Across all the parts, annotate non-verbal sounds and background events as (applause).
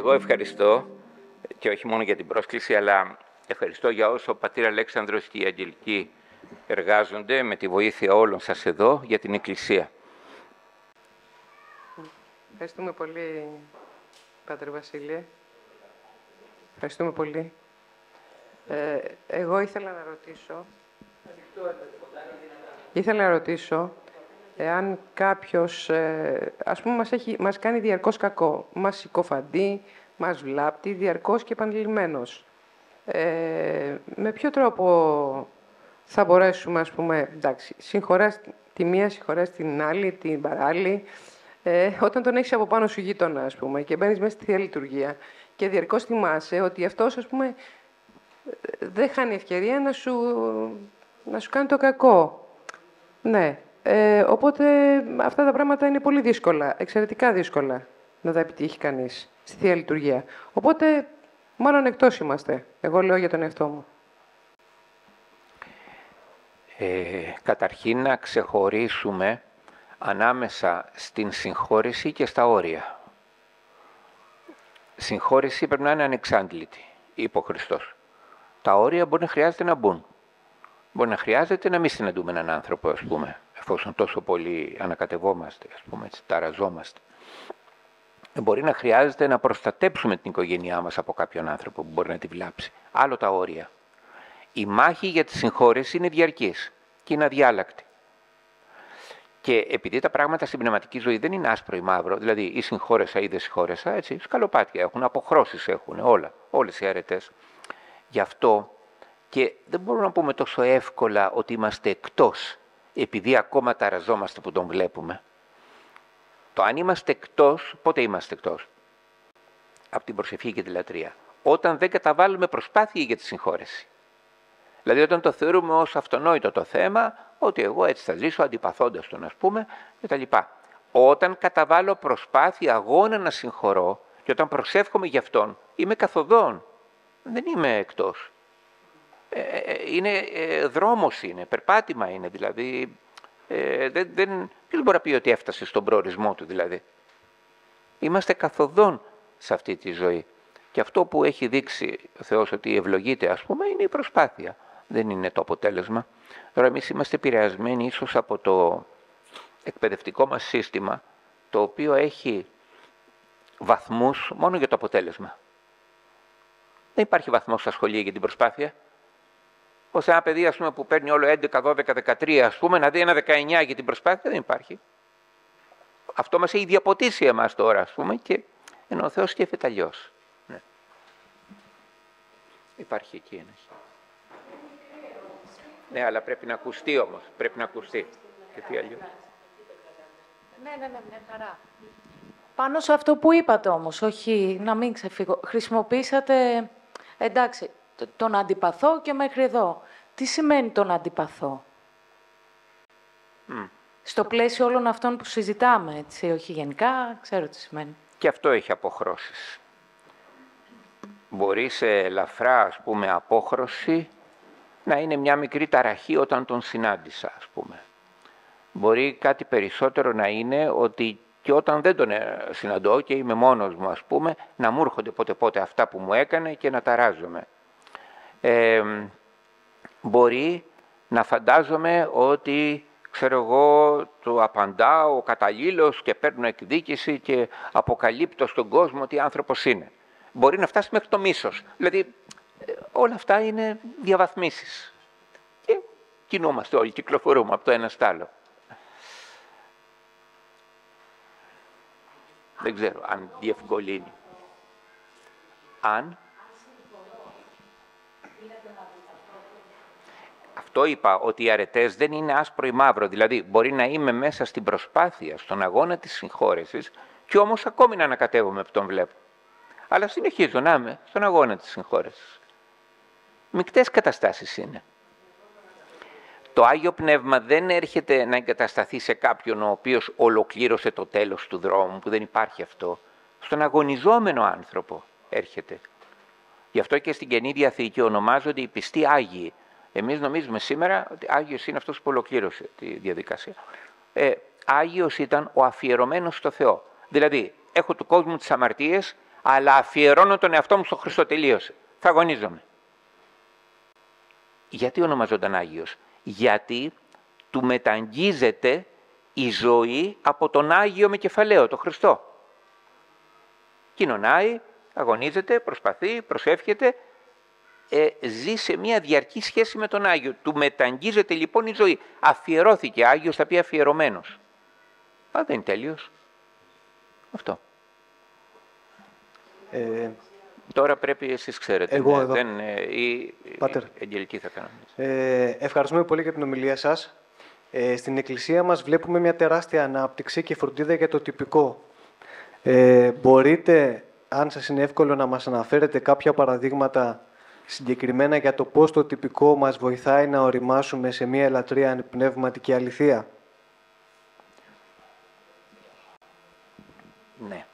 Εγώ ευχαριστώ και όχι μόνο για την πρόσκληση, αλλά ευχαριστώ για όσο ο πατήρ Αλέξανδρος και η Αγγελική εργάζονται με τη βοήθεια όλων σας εδώ για την Εκκλησία. Ευχαριστούμε πολύ, Πάτερ Βασίλειε. Ευχαριστούμε πολύ. Ε, εγώ ήθελα να ρωτήσω... Ήθελα να ρωτήσω εάν κάποιος, ε, ας πούμε, μας, έχει, μας κάνει διαρκώς κακό, μας συκοφαντεί, μας βλάπτει διαρκώς και επανειλημμένος. Ε, με ποιο τρόπο θα μπορέσουμε, ας πούμε, εντάξει, συγχωράς τη μία, συγχωράς την άλλη, την παράλληλη, ε, όταν τον έχεις από πάνω σου γείτονα, ας πούμε, και μπαίνεις μέσα στη Θεία Λειτουργία και διαρκώς θυμάσαι ότι αυτός, ας πούμε, δεν χάνει ευκαιρία να σου, να σου κάνει το κακό. Ναι. Ε, οπότε αυτά τα πράγματα είναι πολύ δύσκολα, εξαιρετικά δύσκολα να τα επιτύχει κανείς στη Θεία Λειτουργία. Οπότε, μάλλον εκτός είμαστε. Εγώ λέω για τον εαυτό μου. Ε, καταρχήν να ξεχωρίσουμε ανάμεσα στην συγχώρεση και στα όρια. Συγχώρεση πρέπει να είναι ανεξάντλητη, είπε ο Χριστός. Τα όρια μπορεί να χρειάζεται να μπουν. Μπορεί να χρειάζεται να μην συναντούμε έναν άνθρωπο, ας πούμε, εφόσον τόσο πολύ ανακατευόμαστε, ας πούμε, έτσι, ταραζόμαστε. Μπορεί να χρειάζεται να προστατέψουμε την οικογένειά μας από κάποιον άνθρωπο που μπορεί να τη βλάψει. Άλλο τα όρια. Η μάχη για τη συγχώρεση είναι διαρκής και είναι αδιάλακτη. Και επειδή τα πράγματα στην πνευματική ζωή δεν είναι άσπρο ή μαύρο, δηλαδή ή συγχώρεσα ή δεν συγχώρεσα, έτσι, σκαλοπάτια έχουν, αποχρώσεις έχουν, όλα, όλες οι αρετές. Γι' αυτό και δεν μπορούμε να πούμε τόσο εύκολα ότι είμαστε εκτός, επειδή ακόμα ταραζόμαστε που τον βλέπουμε. Το αν είμαστε εκτός, πότε είμαστε εκτός; Από την προσευχή και τη λατρεία. Όταν δεν καταβάλουμε προσπάθεια για τη συγχώρεση. Δηλαδή όταν το θεωρούμε ως αυτονόητο το θέμα, ότι εγώ έτσι θα ζήσω αντιπαθώντας τον ας πούμε κτλ. Όταν καταβάλω προσπάθεια, αγώνα να συγχωρώ και όταν προσεύχομαι γι' αυτόν, είμαι καθοδόν. Δεν είμαι εκτός. Ε, ε, ε είναι ε, δρόμος είναι, περπάτημα είναι δηλαδή. Ε, δεν, δεν, ποιος μπορεί να πει ότι έφτασε στον προορισμό του δηλαδή. Είμαστε καθοδόν σε αυτή τη ζωή. Και αυτό που έχει δείξει ο Θεός ότι ευλογείται ας πούμε είναι η προσπάθεια δεν είναι το αποτέλεσμα. Τώρα εμείς είμαστε επηρεασμένοι ίσως από το εκπαιδευτικό μας σύστημα, το οποίο έχει βαθμούς μόνο για το αποτέλεσμα. Δεν υπάρχει βαθμός στα σχολεία για την προσπάθεια. Ως ένα παιδί ας πούμε, που παίρνει όλο 11, 12, 13, ας πούμε, να δει ένα 19 για την προσπάθεια, δεν υπάρχει. Αυτό μας έχει διαποτίσει εμάς τώρα, ας πούμε, και ενώ ο Θεός σκέφτεται αλλιώς. Ναι. Υπάρχει εκεί ένας. Ναι, αλλά πρέπει να ακουστεί όμως. Πρέπει να ακουστεί. Και τι αλλιώς. Ναι, ναι, ναι, μια χαρά. Πάνω σε αυτό που είπατε όμως, όχι να μην ξεφύγω. Χρησιμοποίησατε, εντάξει, τον αντιπαθώ και μέχρι εδώ. Τι σημαίνει τον αντιπαθώ; Στο πλαίσιο όλων αυτών που συζητάμε, έτσι, όχι γενικά, ξέρω τι σημαίνει. Και αυτό έχει αποχρώσεις. Μπορεί σε ελαφρά, ας πούμε, απόχρωση να είναι μια μικρή ταραχή όταν τον συνάντησα, ας πούμε. Μπορεί κάτι περισσότερο να είναι ότι και όταν δεν τον ε, συναντώ και είμαι μόνος μου, ας πούμε, να μου έρχονται πότε πότε αυτά που μου έκανε και να ταράζομαι. Ε, μπορεί να φαντάζομαι ότι, ξέρω εγώ, το απαντάω ο καταλήλως και παίρνω εκδίκηση και αποκαλύπτω στον κόσμο τι άνθρωπος είναι. Μπορεί να φτάσει μέχρι το μίσος. Δηλαδή, όλα αυτά είναι διαβαθμίσεις. Και κινούμαστε όλοι, κυκλοφορούμε από το ένα στο άλλο. Δεν ξέρω αν διευκολύνει. Αν... Αυτό είπα, ότι οι αρετές δεν είναι άσπρο ή μαύρο. Δηλαδή, μπορεί να είμαι μέσα στην προσπάθεια, στον αγώνα της συγχώρεσης και όμως ακόμη να ανακατεύομαι που τον βλέπω. Αλλά συνεχίζω να είμαι στον αγώνα της συγχώρεσης. Μικτές καταστάσεις είναι. Το Άγιο Πνεύμα δεν έρχεται να εγκατασταθεί σε κάποιον ο οποίος ολοκλήρωσε το τέλος του δρόμου, που δεν υπάρχει αυτό. Στον αγωνιζόμενο άνθρωπο έρχεται. Γι' αυτό και στην Καινή Διαθήκη ονομάζονται οι πιστοί Άγιοι. Εμείς νομίζουμε σήμερα ότι Άγιος είναι αυτός που ολοκλήρωσε τη διαδικασία. Ε, Άγιος ήταν ο αφιερωμένος στο Θεό. Δηλαδή, έχω του κόσμου τις αμαρτίες, Αλλά αφιερώνω τον εαυτό μου στο Χριστό, τελείωσε. Θα αγωνίζομαι. Γιατί ονομαζόταν Άγιος; Γιατί του μεταγγίζεται η ζωή από τον Άγιο με κεφαλαίο, τον Χριστό. Κοινωνάει, αγωνίζεται, προσπαθεί, προσεύχεται, ε, ζει σε μια διαρκή σχέση με τον Άγιο. Του μεταγγίζεται λοιπόν η ζωή. Αφιερώθηκε Άγιος, θα πει αφιερωμένος. Α, δεν είναι τέλειος. Αυτό. Ε, Τώρα πρέπει εσείς ξέρετε. Εγώ ναι, εδώ. Δεν, ε, η, Πάτερ. Αγγελική θα κάνω. Ε, ευχαριστούμε πολύ για την ομιλία σας. Ε, στην Εκκλησία μας βλέπουμε μια τεράστια ανάπτυξη και φροντίδα για το τυπικό. Ε, μπορείτε, αν σας είναι εύκολο, να μας αναφέρετε κάποια παραδείγματα συγκεκριμένα για το πώς το τυπικό μας βοηθάει να οριμάσουμε σε μια ελατρεία πνευματική αληθεία. Ναι.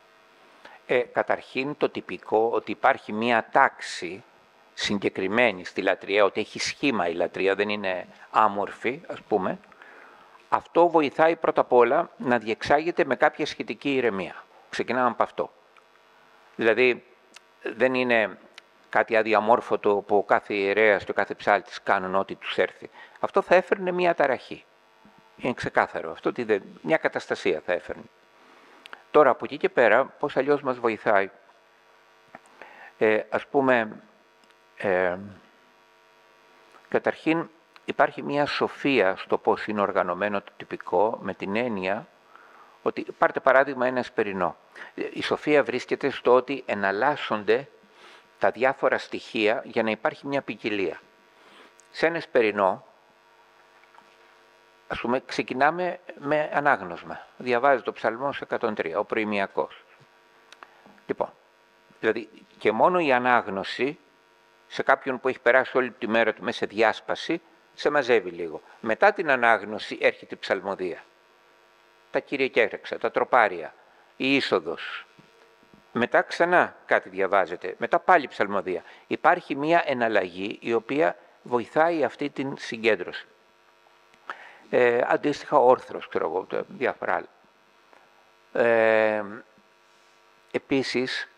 Ε, καταρχήν το τυπικό ότι υπάρχει μία τάξη συγκεκριμένη στη λατρεία, ότι έχει σχήμα η λατρεία, δεν είναι άμορφη, ας πούμε, αυτό βοηθάει πρώτα απ' όλα να διεξάγεται με κάποια σχετική ηρεμία. Ξεκινάμε από αυτό. Δηλαδή, δεν είναι κάτι αδιαμόρφωτο που ο κάθε ιερέας και ο κάθε ψάλτης κάνουν ό,τι τους έρθει. Αυτό θα έφερνε μια ταραχή. Είναι ξεκάθαρο. Αυτό ότι μια καταστασία θα έφερνε. Τώρα από εκεί και πέρα, πώς αλλιώς μας βοηθάει. Ε, ας πούμε, ε, καταρχήν υπάρχει μια σοφία στο πώς είναι οργανωμένο το τυπικό, με την έννοια ότι, πάρτε παράδειγμα ένα εσπερινό. Η σοφία βρίσκεται στο ότι εναλλάσσονται τα διάφορα στοιχεία για να υπάρχει μια ποικιλία. Σε ένα εσπερινό, ας πούμε, ξεκινάμε με ανάγνωσμα. Διαβάζεις το ψαλμό 103, ο προημιακός. Λοιπόν, δηλαδή και μόνο η ανάγνωση σε κάποιον που έχει περάσει όλη τη μέρα του μέσα σε διάσπαση, σε μαζεύει λίγο. Μετά την ανάγνωση έρχεται η ψαλμοδία. Τα κυριακέρεξα, τα τροπάρια, η είσοδος. Μετά ξανά κάτι διαβάζεται. Μετά πάλι ψαλμοδία. Υπάρχει μία εναλλαγή η οποία βοηθάει αυτή την συγκέντρωση. Ε, αντίστοιχα όρθρος, ξέρω εγώ, διάφορα άλλα. Ε, επίσης,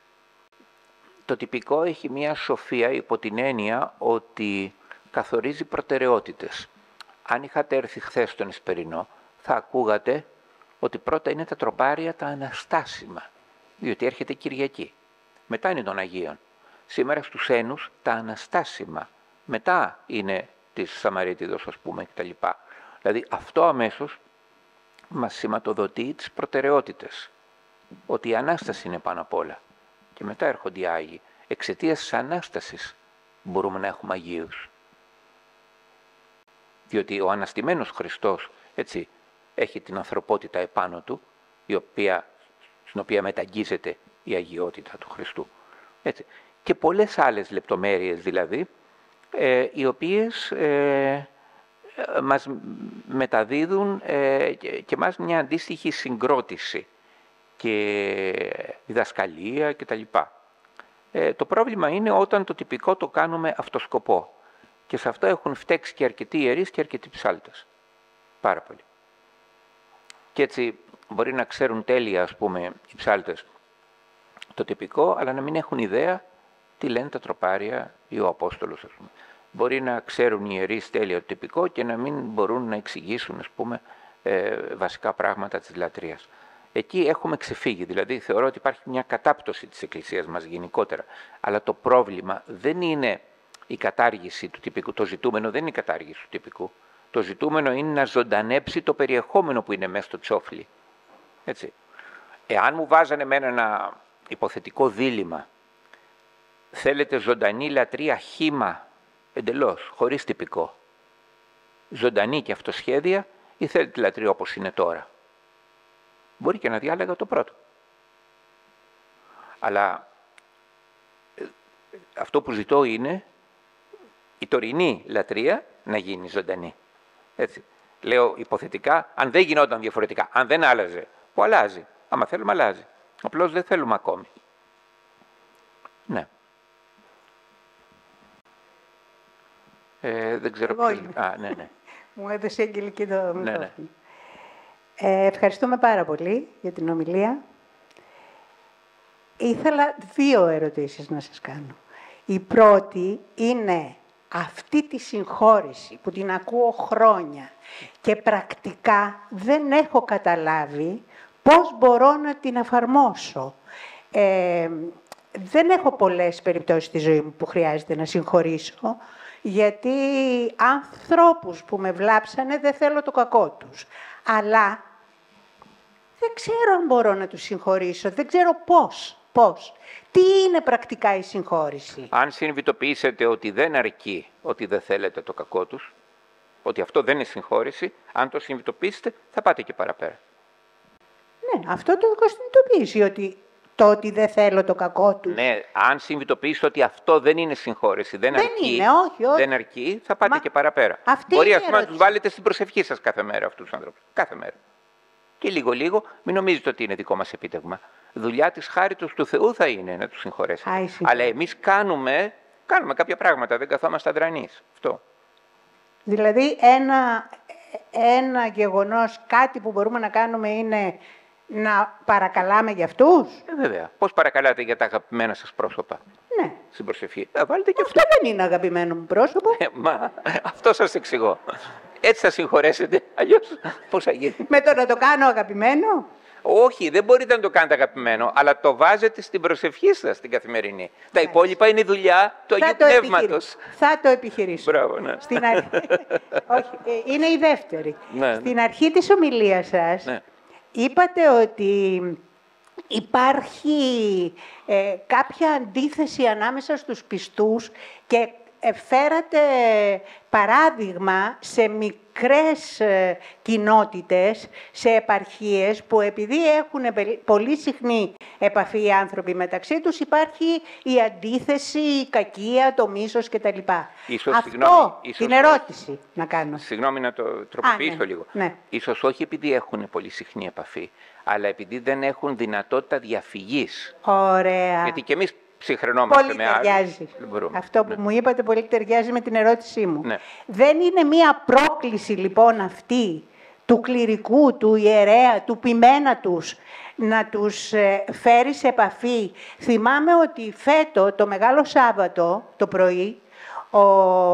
το τυπικό έχει μία σοφία υπό την έννοια ότι καθορίζει προτεραιότητες. Αν είχατε έρθει χθες στον Ισπερινό, θα ακούγατε ότι πρώτα είναι τα τροπάρια τα αναστάσιμα, διότι έρχεται Κυριακή. Μετά είναι των Αγίων. Σήμερα στους Ένους τα αναστάσιμα. Μετά είναι της Σαμαρίτιδος, ας πούμε, κτλ. Δηλαδή αυτό αμέσως μας σηματοδοτεί τις προτεραιότητες. Ότι η Ανάσταση είναι πάνω απ' όλα. Και μετά έρχονται οι Άγιοι. Εξαιτίας της Ανάστασης μπορούμε να έχουμε Αγίους διότι ο αναστημένος Χριστός έτσι, έχει την ανθρωπότητα επάνω του, η οποία, στην οποία μεταγγίζεται η αγιότητα του Χριστού. Έτσι. Και πολλές άλλες λεπτομέρειες δηλαδή, ε, οι οποίες ε, μας μεταδίδουν ε, και μας μια αντίστοιχη συγκρότηση και διδασκαλία κτλ. Ε, το πρόβλημα είναι όταν το τυπικό το κάνουμε αυτοσκοπό. Και σε αυτό έχουν φταίξει και αρκετοί ιερείς και αρκετοί ψάλτες. Πάρα πολύ. Και έτσι μπορεί να ξέρουν τέλεια, ας πούμε, οι ψάλτες το τυπικό, αλλά να μην έχουν ιδέα τι λένε τα τροπάρια ή ο Απόστολος, ας πούμε. Μπορεί να ξέρουν οι ιερείς τέλεια το τυπικό και να μην μπορούν να εξηγήσουν, ας πούμε, ε, βασικά πράγματα της λατρείας. Εκεί έχουμε ξεφύγει, δηλαδή θεωρώ ότι υπάρχει μια κατάπτωση της Εκκλησίας μας γενικότερα. Αλλά το πρόβλημα δεν είναι η κατάργηση του τυπικού. Το ζητούμενο δεν είναι η κατάργηση του τυπικού. Το ζητούμενο είναι να ζωντανέψει το περιεχόμενο που είναι μέσα στο τσόφλι. Έτσι. Εάν μου βάζανε με ένα υποθετικό δίλημα, θέλετε ζωντανή λατρεία χήμα εντελώς, χωρίς τυπικό, ζωντανή και αυτοσχέδια ή θέλετε τη λατρεία όπως είναι τώρα; Μπορεί και να διάλεγα το πρώτο. Αλλά ε, αυτό που ζητώ είναι η τωρινή λατρεία να γίνει ζωντανή. Έτσι. Λέω υποθετικά, αν δεν γινόταν διαφορετικά, αν δεν άλλαζε, που αλλάζει. Άμα θέλουμε, αλλάζει. Απλώς δεν θέλουμε ακόμη. Ναι. Ε, δεν ξέρω ποιος... Α, ναι, ναι. (laughs) Μου έδωσε η Αγγελική το ναι, ναι. Ε, ευχαριστούμε πάρα πολύ για την ομιλία. Ήθελα δύο ερωτήσεις να σας κάνω. Η πρώτη είναι αυτή τη συγχώρηση που την ακούω χρόνια και πρακτικά δεν έχω καταλάβει πώς μπορώ να την εφαρμόσω. Ε, δεν έχω πολλές περιπτώσεις στη ζωή μου που χρειάζεται να συγχωρήσω, γιατί ανθρώπους που με βλάψανε δεν θέλω το κακό τους. Αλλά δεν ξέρω αν μπορώ να τους συγχωρήσω, δεν ξέρω πώς. Πώς. Τι είναι πρακτικά η συγχώρηση; Αν συνειδητοποιήσετε ότι δεν αρκεί ότι δεν θέλετε το κακό τους, ότι αυτό δεν είναι συγχώρηση, αν το συνειδητοποιήσετε θα πάτε και παραπέρα. Ναι, αυτό το έχω συνειδητοποιήσει, ότι το ότι δεν θέλω το κακό του. Ναι, αν συνειδητοποιήσετε ότι αυτό δεν είναι συγχώρεση, δεν, Δεν αρκεί, είναι, όχι, όχι. δεν αρκεί, θα πάτε Μα και παραπέρα. αυτή Μπορεί είναι η ας πούμε, να τους ερώτηση. βάλετε στην προσευχή σας κάθε μέρα αυτούς τους ανθρώπους. Κάθε μέρα. Και λίγο-λίγο, μην νομίζετε ότι είναι δικό μας επίτευγμα. Δουλειά της χάριτος του Θεού θα είναι να τους συγχωρέσετε. Α, εσύ. Αλλά εμείς κάνουμε, κάνουμε κάποια πράγματα, δεν καθόμαστε αδρανείς. Αυτό. Δηλαδή ένα, ένα γεγονός, κάτι που μπορούμε να κάνουμε είναι να παρακαλάμε για αυτούς; Ε, βέβαια. Πώς παρακαλάτε για τα αγαπημένα σας πρόσωπα; Ναι. στην προσευχή. Ε, βάλτε και αυτό. Αυτό δεν είναι αγαπημένο μου πρόσωπο. Ε, μα, αυτό σας εξηγώ. Έτσι θα συγχωρέσετε. Αλλιώς πώς θα γίνει; Με το να το κάνω αγαπημένο; Όχι, δεν μπορείτε να το κάνετε αγαπημένο, αλλά το βάζετε στην προσευχή σας την καθημερινή. Τα υπόλοιπα είναι δουλειά του Αγίου Θα το, Πνεύματος. επιχειρήσω. θα το επιχειρήσω. Μπράβο, ναι. Στην αρχή... Όχι, ε, είναι η δεύτερη. Ναι, ναι. Στην αρχή της ομιλίας σας Ναι. Είπατε ότι υπάρχει ε, κάποια αντίθεση ανάμεσα στους πιστούς και ε, φέρατε παράδειγμα σε μικρές ε, κοινότητες, σε επαρχίες που επειδή έχουν πε- πολύ συχνή επαφή οι άνθρωποι μεταξύ τους υπάρχει η αντίθεση, η κακία, το μίσος κτλ. Ίσως, Αυτό, συγγνώμη, ίσως την όχι. ερώτηση να κάνω. Συγγνώμη να το τροποποιήσω ναι, λίγο. ναι. Ίσως όχι επειδή έχουν πολύ συχνή επαφή, αλλά επειδή δεν έχουν δυνατότητα διαφυγής. Ωραία. Γιατί και εμείς ψυχρενόμαστε Πολύ με άλλους. ταιριάζει. Δεν μπορούμε. Αυτό που Ναι. μου είπατε πολύ ταιριάζει με την ερώτησή μου. Ναι. Δεν είναι μία πρόκληση λοιπόν αυτή του κληρικού, του ιερέα, του ποιμένα τους, να τους ε, φέρει σε επαφή. Θυμάμαι ότι φέτο, το Μεγάλο Σάββατο, το πρωί, ο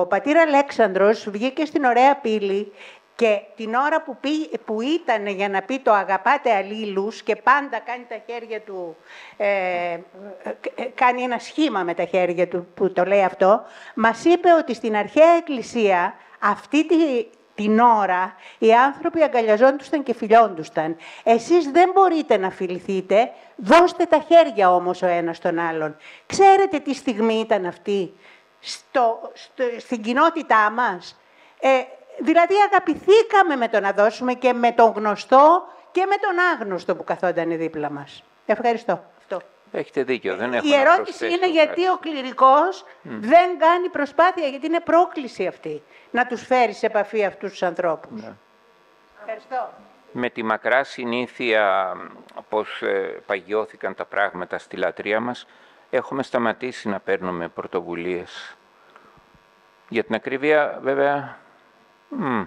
πατήρ Αλέξανδρος βγήκε στην ωραία πύλη και την ώρα που, πει, που ήταν για να πει το αγαπάτε αλλήλους και πάντα κάνει τα χέρια του, ε, ε, ε, κάνει ένα σχήμα με τα χέρια του που το λέει αυτό, μας είπε ότι στην αρχαία εκκλησία αυτή τη, την ώρα οι άνθρωποι αγκαλιαζόντουσαν και φιλιόντουσαν. Εσείς δεν μπορείτε να φιληθείτε, δώστε τα χέρια όμως ο ένας τον άλλον. Ξέρετε τι στιγμή ήταν αυτή; Στο, στο, στην κοινότητά μας; Ε, δηλαδή αγαπηθήκαμε με το να δώσουμε και με τον γνωστό και με τον άγνωστο που καθόταν δίπλα μας. Ευχαριστώ. Αυτό. Έχετε δίκιο, δεν έχω Η να ερώτηση προσθέσω είναι γιατί κάτι. ο κληρικός δεν κάνει προσπάθεια, γιατί είναι πρόκληση αυτή, να τους φέρει σε επαφή αυτούς τους ανθρώπους. Ναι. Ευχαριστώ. με τη μακρά συνήθεια πώς ε, παγιώθηκαν τα πράγματα στη λατρεία μας, έχουμε σταματήσει να παίρνουμε πρωτοβουλίες. Για την ακρίβεια, βέβαια, μ,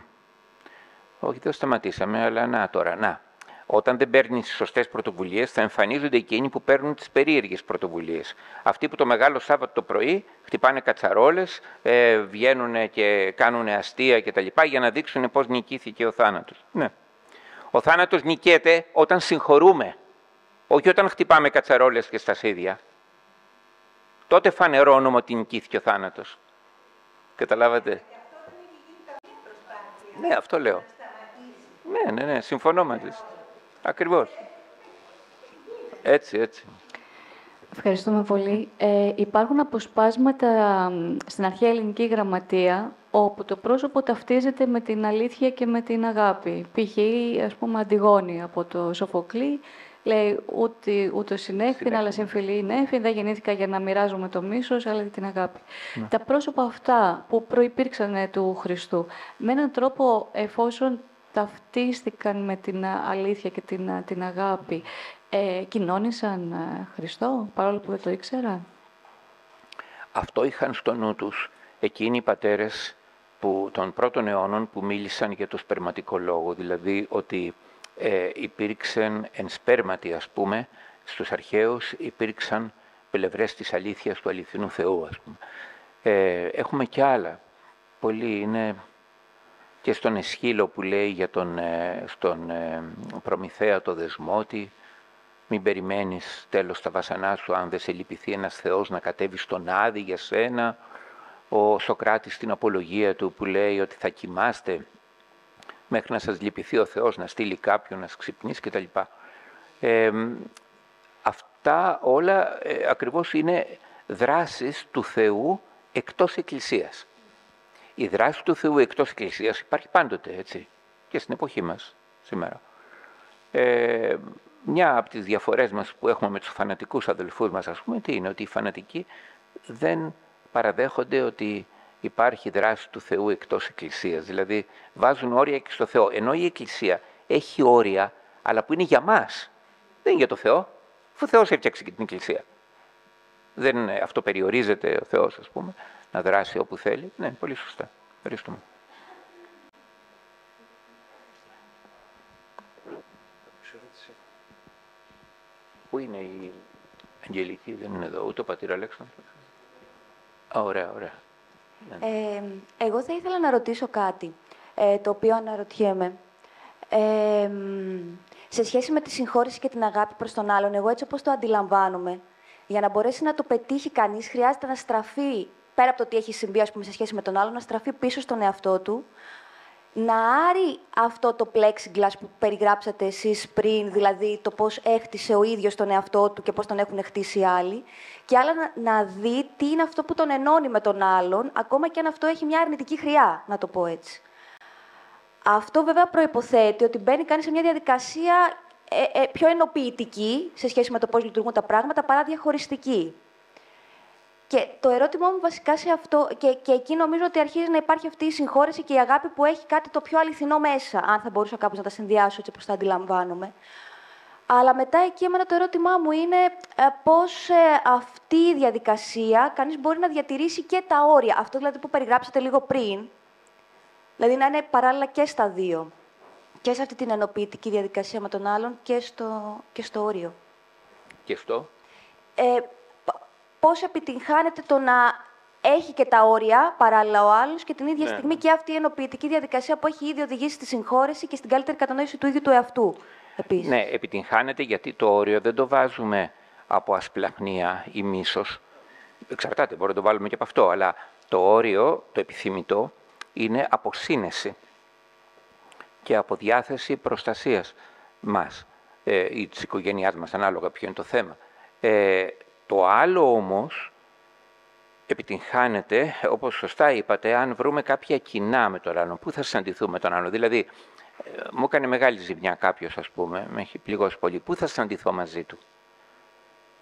όχι δεν σταματήσαμε, αλλά να τώρα, να. Όταν δεν παίρνεις τι σωστές πρωτοβουλίες, θα εμφανίζονται εκείνοι που παίρνουν τις περίεργες πρωτοβουλίες. Αυτοί που το μεγάλο Σάββατο το πρωί χτυπάνε κατσαρόλες, ε, βγαίνουν και κάνουν αστεία κτλ. για να δείξουν πώς νικήθηκε ο θάνατος. Ναι. Ο θάνατος νικέται όταν συγχωρούμε, όχι όταν χτυπάμε κατσαρόλες και στασίδια. Τότε φανερώνουμε ότι νικήθηκε ο θάνατος. Καταλάβατε; Ναι, αυτό λέω. Ναι, ναι, ναι, συμφωνώ μαζί σας. Ακριβώς. Έτσι, έτσι. Ευχαριστούμε πολύ. Ε, υπάρχουν αποσπάσματα μ, στην αρχαία ελληνική γραμματεία όπου το πρόσωπο ταυτίζεται με την αλήθεια και με την αγάπη. Π.χ. ας πούμε Αντιγόνη από το Σοφοκλή λέει ούτε, ούτω συνέχθην, αλλά συμφιλή νέφη, δεν γεννήθηκα για να μοιράζομαι το μίσος, αλλά και την αγάπη. Τα πρόσωπα αυτά που προϋπήρξαν ε, του Χριστού, με έναν τρόπο εφόσον ταυτίστηκαν με την α, αλήθεια και την, α, την αγάπη, ε, κοινώνησαν ε, Χριστό, παρόλο που δεν το ήξεραν; Αυτό είχαν στο νου τους εκείνοι οι πατέρες που, των πρώτων αιώνων που μίλησαν για το σπερματικό λόγο, δηλαδή ότι ε, υπήρξαν εν σπέρματι, ας πούμε, στους αρχαίους υπήρξαν πλευρές της αλήθειας του αληθινού Θεού, ας πούμε. Ε, έχουμε και άλλα. Πολλοί είναι και στον Εσχύλο που λέει για τον, ε, στον ε, Προμηθέα το δεσμότη, μην περιμένεις τέλος τα βασανά σου αν δεν σε λυπηθεί ένας Θεός να κατέβει στον Άδη για σένα. Ο Σοκράτης στην απολογία του που λέει ότι θα κοιμάστε μέχρι να σας λυπηθεί ο Θεός να στείλει κάποιον να σας ξυπνήσει κτλ. Ε, αυτά όλα ε, ακριβώς είναι δράσεις του Θεού εκτός Εκκλησίας. Η δράση του Θεού εκτός Εκκλησίας υπάρχει πάντοτε, έτσι, και στην εποχή μας σήμερα. Ε, μια από τις διαφορές μας που έχουμε με τους φανατικούς αδελφούς μας, ας πούμε, τι είναι, ότι οι φανατικοί δεν παραδέχονται ότι υπάρχει δράση του Θεού εκτός Εκκλησίας. Δηλαδή βάζουν όρια και στο Θεό. Ενώ η Εκκλησία έχει όρια, αλλά που είναι για μας. Δεν είναι για το Θεό. Αφού ο Θεός έφτιαξε και την Εκκλησία. Δεν αυτό περιορίζεται ο Θεός, ας πούμε, να δράσει όπου θέλει. Ναι, πολύ σωστά. Ευχαριστούμε. Πού είναι η Αγγελική, δεν είναι εδώ, ούτε ο πατήρ Αλέξανδρος. Ωραία, ωραία. Ε, εγώ θα ήθελα να ρωτήσω κάτι, ε, το οποίο αναρωτιέμαι. Ε, σε σχέση με τη συγχώρεση και την αγάπη προς τον άλλον, εγώ έτσι όπως το αντιλαμβάνομαι, για να μπορέσει να το πετύχει κανείς, χρειάζεται να στραφεί, πέρα από το τι έχει συμβεί ας πούμε, σε σχέση με τον άλλον, να στραφεί πίσω στον εαυτό του, να άρει αυτό το plexiglass που περιγράψατε εσείς πριν, δηλαδή το πώς έχτισε ο ίδιος τον εαυτό του και πώς τον έχουν χτίσει οι άλλοι, και άλλα να, δει τι είναι αυτό που τον ενώνει με τον άλλον, ακόμα και αν αυτό έχει μια αρνητική χρειά, να το πω έτσι. Αυτό βέβαια προϋποθέτει ότι μπαίνει κανείς σε μια διαδικασία ε, ε, πιο ενοποιητική σε σχέση με το πώς λειτουργούν τα πράγματα, παρά διαχωριστική. Και το ερώτημά μου βασικά σε αυτό, και, και εκεί νομίζω ότι αρχίζει να υπάρχει αυτή η συγχώρεση και η αγάπη που έχει κάτι το πιο αληθινό μέσα, αν θα μπορούσα κάπως να τα συνδυάσω έτσι όπως τα αντιλαμβάνομαι. Αλλά μετά εκεί εμένα το ερώτημά μου είναι ε, πώς ε, αυτή η διαδικασία κανείς μπορεί να διατηρήσει και τα όρια. Αυτό δηλαδή που περιγράψατε λίγο πριν, δηλαδή να είναι παράλληλα και στα δύο. Και σε αυτή την ενοποιητική διαδικασία με τον άλλον και στο, και στο όριο. Και αυτό. Ε, πώς επιτυγχάνεται το να έχει και τα όρια παράλληλα ο άλλος και την ίδια Ναι. στιγμή και αυτή η ενοποιητική διαδικασία που έχει ήδη οδηγήσει στη συγχώρεση και στην καλύτερη κατανόηση του ίδιου του εαυτού. Επίσης. Ναι, επιτυγχάνεται γιατί το όριο δεν το βάζουμε από ασπλαχνία ή μίσος. Εξαρτάται, μπορεί να το βάλουμε και από αυτό, αλλά το όριο, το επιθυμητό, είναι από σύνεση και από διάθεση προστασίας μας ε, ή της οικογένειάς μας, ανάλογα ποιο είναι το θέμα. Ε, το άλλο όμως επιτυγχάνεται, όπως σωστά είπατε, αν βρούμε κάποια κοινά με τον άλλον. Πού θα συναντηθούμε με τον άλλον. Δηλαδή, ε, μου έκανε μεγάλη ζημιά κάποιος, ας πούμε, με έχει πληγώσει πολύ. Πού θα συναντηθώ μαζί του;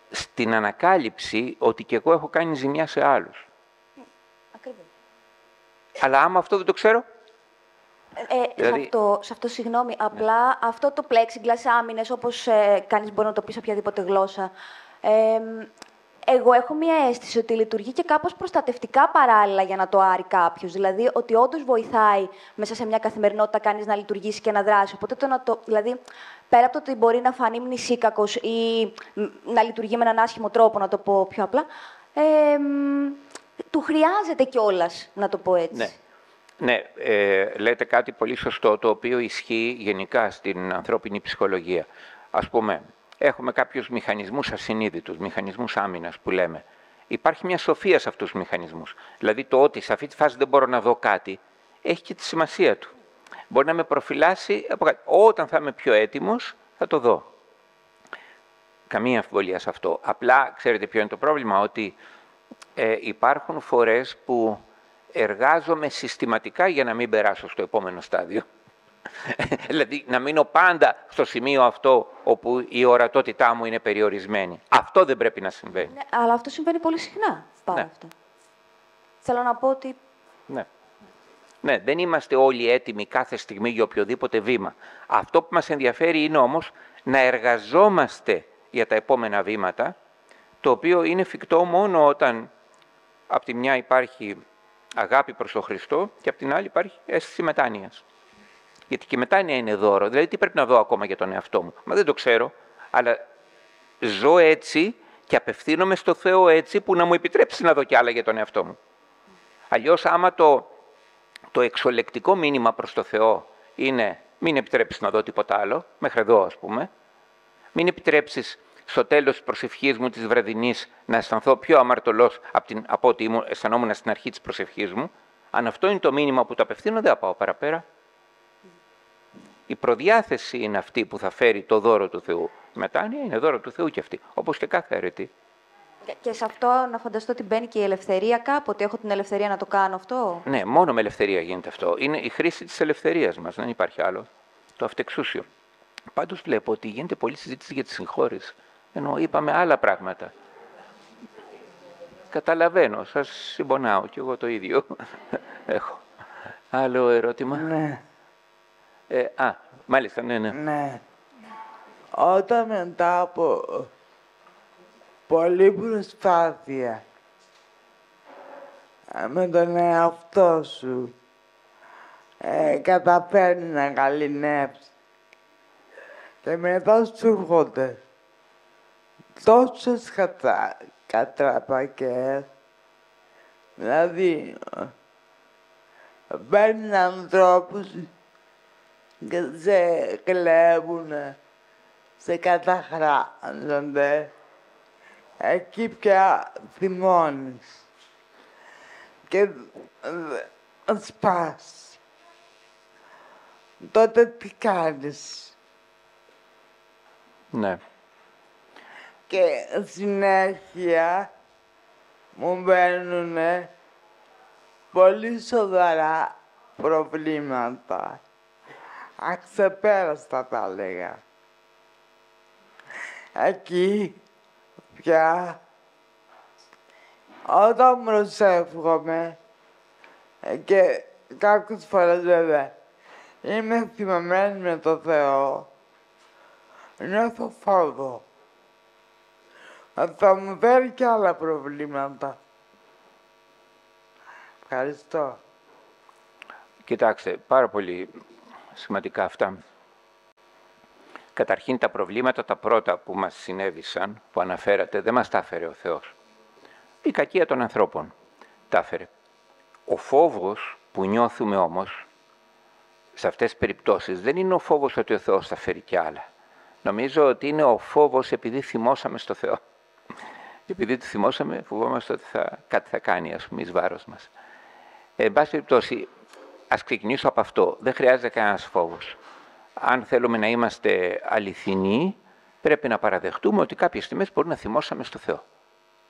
Στην ανακάλυψη ότι και εγώ έχω κάνει ζημιά σε άλλους. Ακριβώς. Αλλά άμα αυτό δεν το ξέρω, Ε, σε, Δηλαδή- αυτό, σε αυτό, συγγνώμη, απλά αυτό το plexiglass άμυνες, όπως ε, κανείς μπορεί να το πεις σε οποιαδήποτε γλώσσα, ε, εγώ έχω μία αίσθηση ότι λειτουργεί και κάπως προστατευτικά παράλληλα για να το άρει κάποιος. Δηλαδή ότι όντως βοηθάει μέσα σε μια καθημερινότητα κανείς να λειτουργήσει και να δράσει. Οπότε το να το, δηλαδή, πέρα από το ότι μπορεί να φανεί μνησίκακος ή μ, να λειτουργεί με έναν άσχημο τρόπο, να το πω πιο απλά, ε, μ, του χρειάζεται κιόλας να το πω έτσι. Ναι. Ναι, ε, λέτε κάτι πολύ σωστό, το οποίο ισχύει γενικά στην ανθρώπινη ψυχολογία. Ας πούμε, έχουμε κάποιους μηχανισμούς ασυνείδητους, μηχανισμούς άμυνας που λέμε. Υπάρχει μια σοφία σε αυτούς τους μηχανισμούς. Δηλαδή το ότι σε αυτή τη φάση δεν μπορώ να δω κάτι, έχει και τη σημασία του. Μπορεί να με προφυλάσει από κάτι. Όταν θα είμαι πιο έτοιμος, θα το δω. Καμία αμφιβολία σε αυτό. Απλά, ξέρετε ποιο είναι το πρόβλημα, ότι ε, υπάρχουν φορές που εργάζομαι συστηματικά για να μην περάσω στο επόμενο στάδιο. (laughs) δηλαδή να μείνω πάντα στο σημείο αυτό όπου η ορατότητά μου είναι περιορισμένη. Αυτό δεν πρέπει να συμβαίνει. Ναι, αλλά αυτό συμβαίνει πολύ συχνά. Πάρα Ναι. αυτό. Θέλω να πω ότι Ναι. Ναι, δεν είμαστε όλοι έτοιμοι κάθε στιγμή για οποιοδήποτε βήμα. Αυτό που μας ενδιαφέρει είναι όμως να εργαζόμαστε για τα επόμενα βήματα, το οποίο είναι φυκτό μόνο όταν από τη μια υπάρχει αγάπη προς τον Χριστό και από την άλλη υπάρχει αίσθηση μετάνοιας. Γιατί και η μετάνοια είναι δώρο. Δηλαδή, τι πρέπει να δω ακόμα για τον εαυτό μου; Μα δεν το ξέρω, αλλά ζω έτσι και απευθύνομαι στο Θεό έτσι που να μου επιτρέψει να δω κι άλλα για τον εαυτό μου. Αλλιώς άμα το, το εξολεκτικό μήνυμα προς το Θεό είναι μην επιτρέψεις να δω τίποτα άλλο, μέχρι εδώ ας πούμε, μην επιτρέψεις στο τέλος της προσευχής μου της βραδινής να αισθανθώ πιο αμαρτωλός από, την, από ό,τι αισθανόμουν στην αρχή της προσευχής μου, αν αυτό είναι το μήνυμα που το απευθύνω δεν θα πάω παραπέρα. Η προδιάθεση είναι αυτή που θα φέρει το δώρο του Θεού. Η μετάνοια είναι δώρο του Θεού και αυτή, όπως και κάθε αιρετή. Και σε αυτό να φανταστώ ότι μπαίνει και η ελευθερία κάποτε. Έχω την ελευθερία να το κάνω αυτό; Ναι, μόνο με ελευθερία γίνεται αυτό. Είναι η χρήση της ελευθερίας μας, δεν υπάρχει άλλο. Το αυτεξούσιο. Πάντως βλέπω ότι γίνεται πολλή συζήτηση για τη συγχώρηση. Ενώ είπαμε άλλα πράγματα. Καταλαβαίνω, σας συμπονάω και εγώ το ίδιο (laughs) έχω. Άλλο ερώτημα; Ναι. Ε, α, μάλιστα, ναι, ναι. Ναι. Όταν μετά από πολλή προσπάθεια ε, με τον εαυτό σου ε, καταφέρνει να καλυνεύσει και μετά σου έρχονται τόσες κατα... κατραπακές δηλαδή παίρνει ανθρώπους και σε κλέβουν, σε καταχράζονται εκεί πια θυμώνεις και σπάς. Τότε τι κάνεις; Ναι. Και συνέχεια μου μπαίνουν πολύ σοβαρά προβλήματα. Αξεπέραστα τα λέγα. Εκεί πια όταν προσεύχομαι και κάποιες φορές βέβαια είμαι θυμαμένη με το Θεό νιώθω φόβο θα μου φέρει και άλλα προβλήματα. Ευχαριστώ. Κοιτάξτε, πάρα πολύ σημαντικά αυτά. Καταρχήν τα προβλήματα τα πρώτα που μας συνέβησαν, που αναφέρατε, δεν μας τα έφερε ο Θεός. Η κακία των ανθρώπων τα έφερε. Ο φόβος που νιώθουμε όμως, σε αυτές τις περιπτώσεις, δεν είναι ο φόβος ότι ο Θεός θα φέρει κι άλλα. Νομίζω ότι είναι ο φόβος επειδή θυμώσαμε στο Θεό. Επειδή του θυμώσαμε, φοβόμαστε ότι θα, κάτι θα κάνει, ας πούμε, εις βάρος μας. εν πάση περιπτώσει, ας ξεκινήσω από αυτό. Δεν χρειάζεται κανένας φόβος αν θέλουμε να είμαστε αληθινοί, πρέπει να παραδεχτούμε ότι κάποιες στιγμές μπορεί να θυμώσαμε στο Θεό.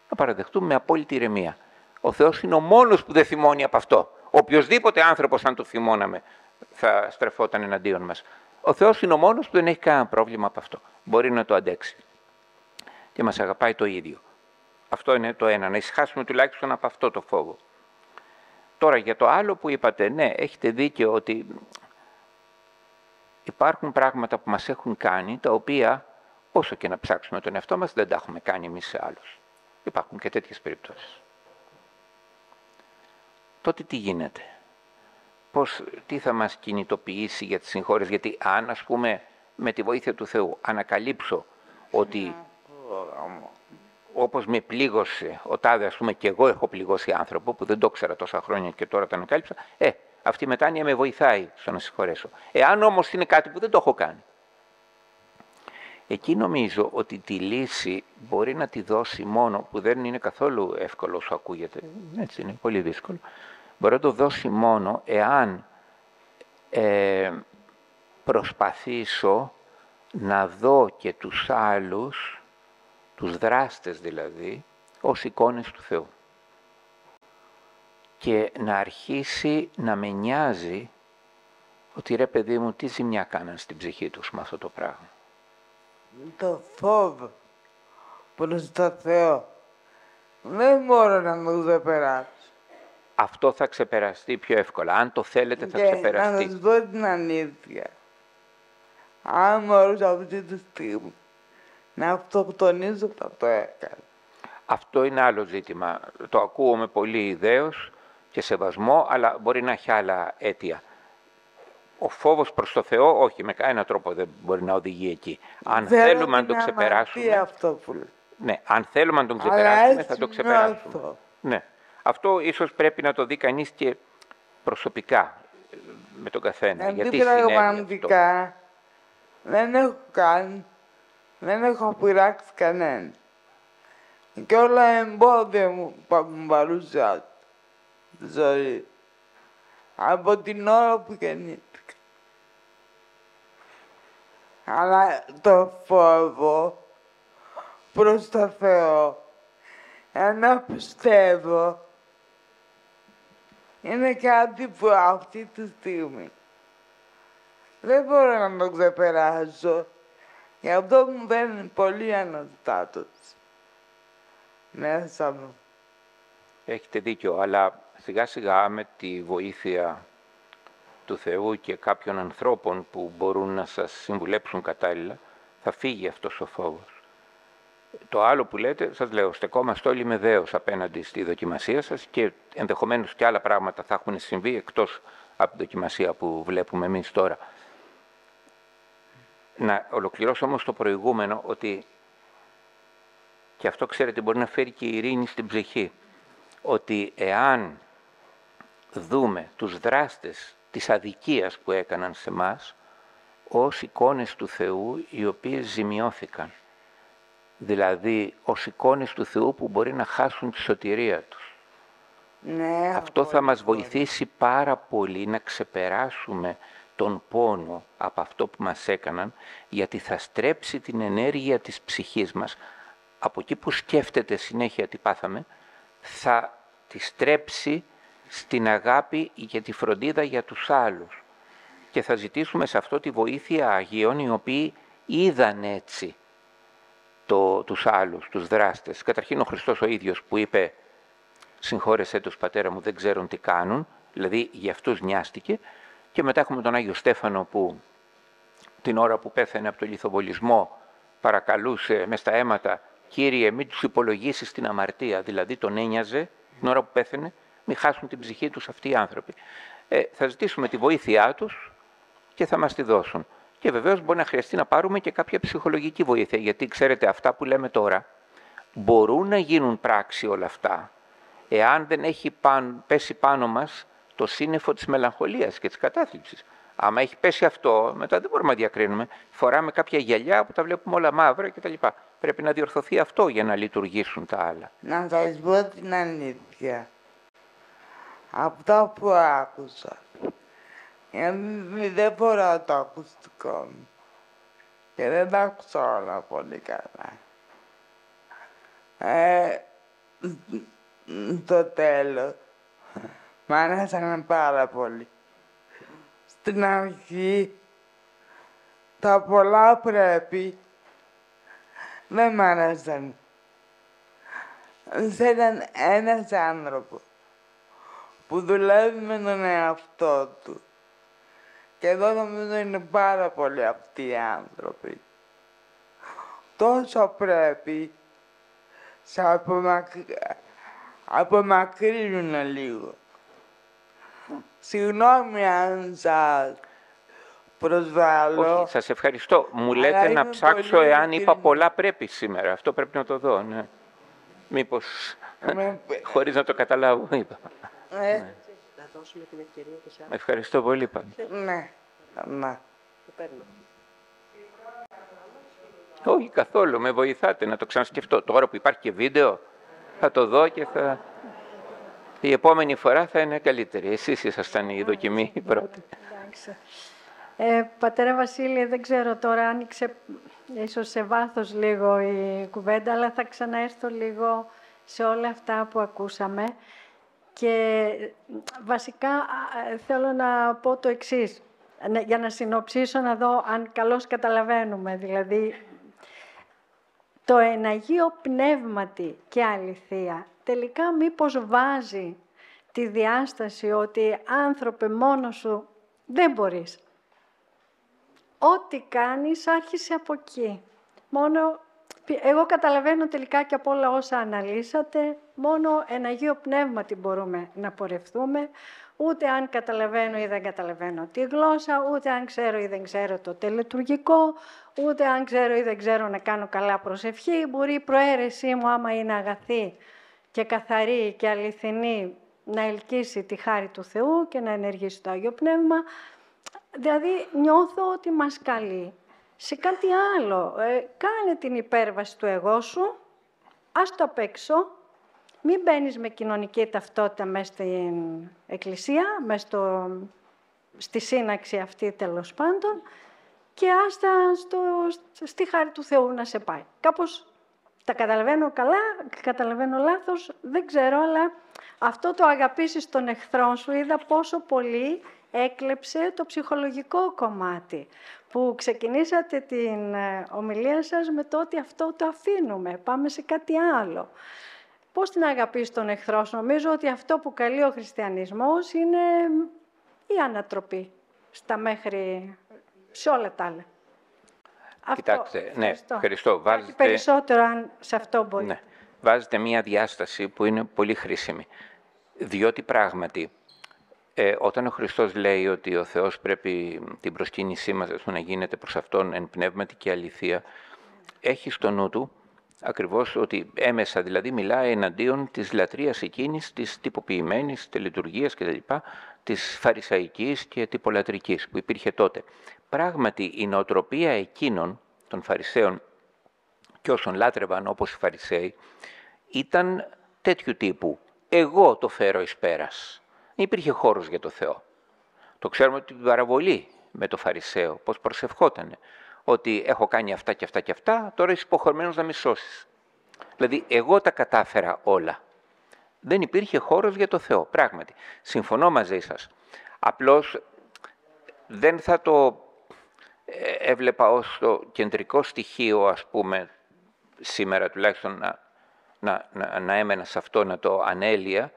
Να παραδεχτούμε με απόλυτη ηρεμία. Ο Θεός είναι ο μόνος που δεν θυμώνει από αυτό. Οποιοδήποτε άνθρωπος αν το θυμώναμε θα στρεφόταν εναντίον μας. Ο Θεός είναι ο μόνος που δεν έχει κανένα πρόβλημα από αυτό. Μπορεί να το αντέξει. Και μας αγαπάει το ίδιο. Αυτό είναι το ένα. Να ησυχάσουμε τουλάχιστον από αυτό το φόβο. Τώρα για το άλλο που είπατε, ναι, έχετε δίκιο ότι υπάρχουν πράγματα που μας έχουν κάνει, τα οποία όσο και να ψάξουμε τον εαυτό μας, δεν τα έχουμε κάνει εμείς σε άλλους. Υπάρχουν και τέτοιες περιπτώσεις. Τότε τι γίνεται; Πώς, τι θα μας κινητοποιήσει για τις συγχώρες, γιατί αν ας πούμε με τη βοήθεια του Θεού ανακαλύψω ότι όπως με πλήγωσε ο τάδε, ας πούμε, και εγώ έχω πληγώσει άνθρωπο που δεν το ήξερα τόσα χρόνια και τώρα το ανακάλυψα, ε, αυτή η μετάνοια με βοηθάει στο να συγχωρέσω. Εάν όμως είναι κάτι που δεν το έχω κάνει. Εκεί νομίζω ότι τη λύση μπορεί να τη δώσει μόνο, που δεν είναι καθόλου εύκολο όσο ακούγεται, έτσι είναι πολύ δύσκολο, μπορεί να το δώσει μόνο εάν ε, προσπαθήσω να δω και τους άλλους, τους δράστες δηλαδή, ως εικόνες του Θεού και να αρχίσει να με νοιάζει ότι ρε παιδί μου τι ζημιά κάναν στην ψυχή τους με αυτό το πράγμα. Το φόβο προς το Θεό δεν μπορώ να μου ξεπεράσω. Αυτό θα ξεπεραστεί πιο εύκολα. Αν το θέλετε θα και ξεπεραστεί. να σας πω την αλήθεια. Αν μπορούσα αυτή τη στιγμή να αυτοκτονήσω θα το έκανα. Αυτό είναι άλλο ζήτημα. Το ακούω με πολύ ιδέως και σεβασμό, αλλά μπορεί να έχει άλλα αίτια. Ο φόβος προς το Θεό, όχι, με κανένα τρόπο δεν μπορεί να οδηγεί εκεί. Αν Θέλω θέλουμε να την το ξεπεράσουμε, αμαρτία αυτό που λέω. ναι, αν θέλουμε να τον Αλλά ξεπεράσουμε, έτσι θα το ξεπεράσουμε. νιώθω. Ναι. Αυτό ίσως πρέπει να το δει κανείς και προσωπικά ε, με τον καθένα. Γιατί Γιατί συνέβη αυτό; πραγματικά δεν έχω κάνει, δεν έχω πειράξει κανέναν. Και όλα εμπόδια μου που έχουν παρουσιάσει στη ζωή. Από την ώρα που γεννήθηκα. Αλλά το φόβο προς το Θεό, ένα πιστεύω, είναι κάτι που αυτή τη στιγμή δεν μπορώ να το ξεπεράσω. Γι' αυτό μου φαίνεται πολύ αναστάτωση μέσα μου. Έχετε δίκιο, αλλά σιγά σιγά με τη βοήθεια του Θεού και κάποιων ανθρώπων που μπορούν να σας συμβουλέψουν κατάλληλα, θα φύγει αυτός ο φόβος. Το άλλο που λέτε, σας λέω, στεκόμαστε όλοι με δέος απέναντι στη δοκιμασία σας και ενδεχομένως και άλλα πράγματα θα έχουν συμβεί εκτός από την δοκιμασία που βλέπουμε εμείς τώρα. Να ολοκληρώσω όμως το προηγούμενο ότι και αυτό ξέρετε μπορεί να φέρει και ειρήνη στην ψυχή ότι εάν δούμε τους δράστες της αδικίας που έκαναν σε μας ως εικόνες του Θεού οι οποίες ζημιώθηκαν. Δηλαδή ως εικόνες του Θεού που μπορεί να χάσουν τη σωτηρία τους. Ναι, Αυτό θα πολύ, μας πολύ. βοηθήσει πάρα πολύ να ξεπεράσουμε τον πόνο από αυτό που μας έκαναν, γιατί θα στρέψει την ενέργεια της ψυχής μας. Από εκεί που σκέφτεται συνέχεια τι πάθαμε, θα τη στρέψει στην αγάπη και τη φροντίδα για τους άλλους. Και θα ζητήσουμε σε αυτό τη βοήθεια Αγίων, οι οποίοι είδαν έτσι το, τους άλλους, τους δράστες. Καταρχήν ο Χριστός ο ίδιος που είπε «Συγχώρεσέ τους πατέρα μου, δεν ξέρουν τι κάνουν», δηλαδή για αυτούς νοιάστηκε. Και μετά έχουμε τον Άγιο Στέφανο που την ώρα που πέθανε από το λιθοβολισμό παρακαλούσε μες στα αίματα «Κύριε, μην τους υπολογίσεις την αμαρτία», δηλαδή τον ένοιαζε την ώρα που πέθανε, μην χάσουν την ψυχή τους αυτοί οι άνθρωποι. Ε, θα ζητήσουμε τη βοήθειά τους και θα μας τη δώσουν. Και βεβαίως μπορεί να χρειαστεί να πάρουμε και κάποια ψυχολογική βοήθεια, γιατί ξέρετε αυτά που λέμε τώρα μπορούν να γίνουν πράξη όλα αυτά, εάν δεν έχει πάν, πέσει πάνω μας το σύννεφο της μελαγχολίας και της κατάθλιψης. Άμα έχει πέσει αυτό, μετά δεν μπορούμε να διακρίνουμε. Φοράμε κάποια γυαλιά που τα βλέπουμε όλα μαύρα κτλ. Πρέπει να διορθωθεί αυτό για να λειτουργήσουν τα άλλα. Να σας πω την αλήθεια. Αυτό που άκουσα. Γιατί δεν φοράω το ακουστικό μου. Και δεν τα άκουσα όλα πολύ καλά. Ε, στο τέλος, μ' άρεσαν πάρα πολύ. Στην αρχή, τα πολλά πρέπει, δεν μ' άρεσαν. Ήταν ένας άνθρωπος που δουλεύει με τον εαυτό του. Και εδώ νομίζω είναι πάρα πολλοί αυτοί οι άνθρωποι. Τόσο πρέπει σε απομακρύ... απομακρύνουν λίγο. Συγγνώμη αν σας προσβάλλω. Όχι, σας ευχαριστώ. Μου Αλλά λέτε να είμαι ψάξω πολύ εάν είπα ειλικρινής. πολλά πρέπει σήμερα. Αυτό πρέπει να το δω, ναι. Μήπως, Με- (laughs) χωρίς να το καταλάβω, είπα. Ε, Να δώσουμε την ευκαιρία και σε άλλους. Ευχαριστώ πολύ πάντως. ναι, ναι. Το παίρνω. Όχι καθόλου, με βοηθάτε να το ξανασκεφτώ. Τώρα που υπάρχει και βίντεο, θα το δω και θα... Η επόμενη φορά θα είναι καλύτερη. Εσείς ήσασταν η δοκιμή η πρώτη. Εντάξει. Ε, πατέρα Βασίλη, δεν ξέρω τώρα, άνοιξε ίσως σε βάθος λίγο η κουβέντα, αλλά θα ξαναέρθω λίγο σε όλα αυτά που ακούσαμε. Και βασικά α, ε, θέλω να πω το εξής, Ναι, για να συνοψίσω να δω αν καλώς καταλαβαίνουμε. Δηλαδή, το εναγείο πνεύματι και αληθεία τελικά μήπως βάζει τη διάσταση ότι άνθρωπε μόνος σου δεν μπορείς. Ό,τι κάνεις άρχισε από εκεί. Μόνο, εγώ καταλαβαίνω τελικά και από όλα όσα αναλύσατε, μόνο εν Αγίο Πνεύματι μπορούμε να πορευτούμε, ούτε αν καταλαβαίνω ή δεν καταλαβαίνω τη γλώσσα, ούτε αν ξέρω ή δεν ξέρω το τελετουργικό, ούτε αν ξέρω ή δεν ξέρω να κάνω καλά προσευχή. Μπορεί η προαίρεσή μου, άμα είναι αγαθή και καθαρή και αληθινή, να ελκύσει τη χάρη του Θεού και να ενεργήσει το Άγιο Πνεύμα. Δηλαδή νιώθω ότι μας καλεί σε κάτι άλλο. Ε, κάνε την υπέρβαση του εγώ σου, ας το απ' έξω, μην μπαίνεις με κοινωνική ταυτότητα μέσα στην εκκλησία, μέσα στο, στη σύναξη αυτή τέλος πάντων και άστα στο, στη χάρη του Θεού να σε πάει. Κάπως τα καταλαβαίνω καλά, καταλαβαίνω λάθος, δεν ξέρω, αλλά αυτό το αγαπήσεις τον εχθρό σου είδα πόσο πολύ έκλεψε το ψυχολογικό κομμάτι που ξεκινήσατε την ε, ομιλία σας με το ότι αυτό το αφήνουμε, πάμε σε κάτι άλλο. Πώς την αγαπείς τον εχθρό σου; Νομίζω ότι αυτό που καλεί ο χριστιανισμός είναι η ανατροπή στα μέχρι, σε όλα τα άλλα. Κοιτάξτε, αυτό, ναι, ευχαριστώ. Βάζετε... περισσότερο αν σε αυτό μπορεί. Ναι. Βάζετε μία διάσταση που είναι πολύ χρήσιμη. Διότι πράγματι, ε, όταν ο Χριστός λέει ότι ο Θεός πρέπει την προσκύνησή μας να γίνεται προς Αυτόν εν πνεύματι και αληθεία, έχει στο νου του ακριβώς ότι έμεσα δηλαδή μιλάει εναντίον της λατρείας εκείνης, της τυποποιημένης τελετουργίας κτλ, της φαρισαϊκής και τυπολατρικής που υπήρχε τότε. Πράγματι η νοοτροπία εκείνων των Φαρισαίων και όσων λάτρευαν όπως οι Φαρισαίοι ήταν τέτοιου τύπου. Εγώ το φέρω εις πέρας. Δεν υπήρχε χώρος για το Θεό. Το ξέρουμε ότι την παραβολή με το Φαρισαίο, πώς προσευχότανε ότι έχω κάνει αυτά και αυτά και αυτά, τώρα είσαι υποχρεωμένος να με σώσεις. Δηλαδή, εγώ τα κατάφερα όλα. Δεν υπήρχε χώρος για το Θεό, πράγματι. Συμφωνώ μαζί σας. Απλώς δεν θα το ε, έβλεπα ως το κεντρικό στοιχείο, ας πούμε, σήμερα τουλάχιστον να, να, να, να έμενα σε αυτό, να το ανέλυα,